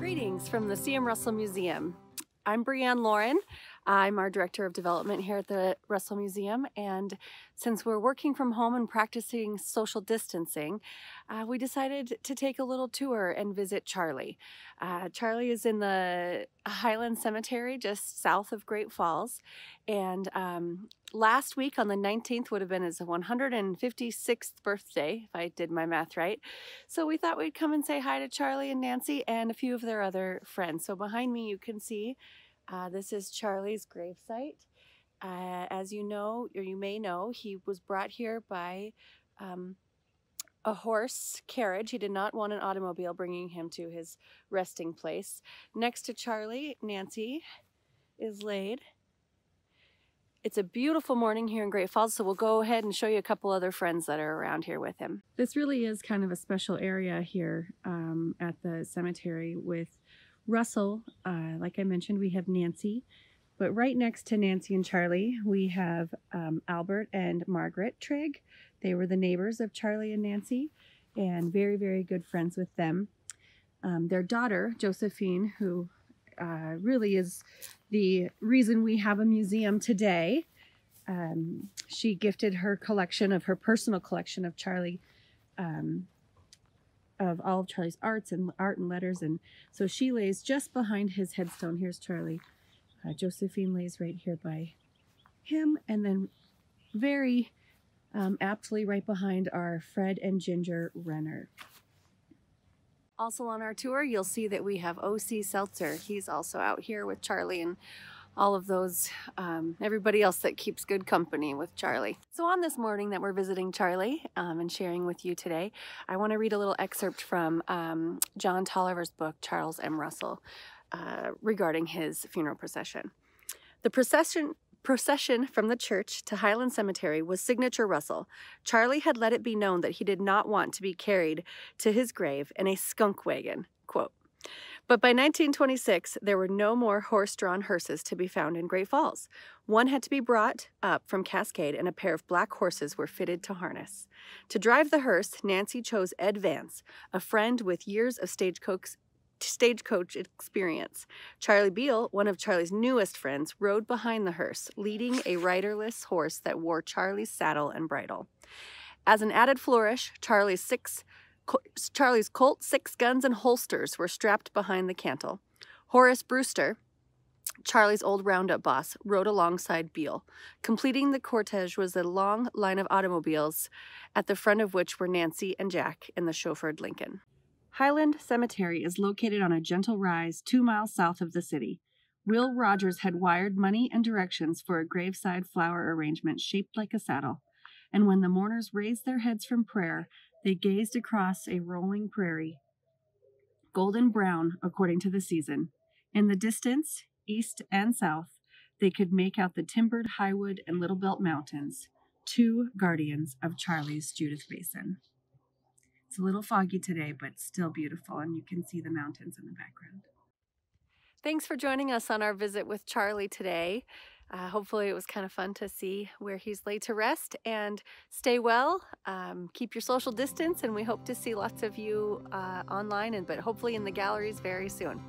Greetings from the C.M. Russell Museum. I'm Brianne Laurin. I'm our Director of Development here at the Russell Museum and since we're working from home and practicing social distancing, uh, we decided to take a little tour and visit Charlie. Uh, Charlie is in the Highland Cemetery just south of Great Falls and um, last week on the 19th would have been his 156th birthday, if I did my math right. So we thought we'd come and say hi to Charlie and Nancy and a few of their other friends. So behind me you can see uh, this is Charlie's gravesite. Uh, as you know, or you may know, he was brought here by um, a horse carriage. He did not want an automobile bringing him to his resting place. Next to Charlie, Nancy is laid. It's a beautiful morning here in Great Falls, so we'll go ahead and show you a couple other friends that are around here with him. This really is kind of a special area here um, at the cemetery with Russell, uh, like I mentioned, we have Nancy, but right next to Nancy and Charlie, we have um, Albert and Margaret Trigg. They were the neighbors of Charlie and Nancy and very, very good friends with them. Um, their daughter, Josephine, who uh, really is the reason we have a museum today. Um, she gifted her collection of her personal collection of Charlie um, of all of Charlie's arts and art and letters. And so she lays just behind his headstone. Here's Charlie. Uh, Josephine lays right here by him. And then very um, aptly right behind are Fred and Ginger Renner. Also on our tour, you'll see that we have O.C. Seltzer. He's also out here with Charlie and all of those, um, everybody else that keeps good company with Charlie. So on this morning that we're visiting Charlie um, and sharing with you today, I want to read a little excerpt from um, John Taliaferro's book, Charles M. Russell, uh, regarding his funeral procession. The procession procession from the church to Highland Cemetery was signature Russell. Charlie had let it be known that he did not want to be carried to his grave in a skunk wagon. Quote, but by 1926, there were no more horse-drawn hearses to be found in Great Falls. One had to be brought up from Cascade and a pair of black horses were fitted to harness. To drive the hearse, Nancy chose Ed Vance, a friend with years of stagecoach stagecoach experience. Charlie Beil, one of Charlie's newest friends, rode behind the hearse, leading a riderless horse that wore Charlie's saddle and bridle. As an added flourish, Charlie's six Charlie's Colt six guns and holsters were strapped behind the cantle. Horace Brewster, Charlie's old roundup boss, rode alongside Beil. Completing the cortege was a long line of automobiles, at the front of which were Nancy and Jack in the chauffeured Lincoln. Highland Cemetery is located on a gentle rise two miles south of the city. Will Rogers had wired money and directions for a graveside flower arrangement shaped like a saddle, and when the mourners raised their heads from prayer, they gazed across a rolling prairie, golden brown according to the season. In the distance, east and south, they could make out the timbered Highwood and Little Belt Mountains, two guardians of Charlie's Judith Basin. It's a little foggy today, but still beautiful, and you can see the mountains in the background. Thanks for joining us on our visit with Charlie today. Uh, hopefully, it was kind of fun to see where he's laid to rest and stay well. Um, keep your social distance, and we hope to see lots of you uh, online, and but hopefully in the galleries very soon.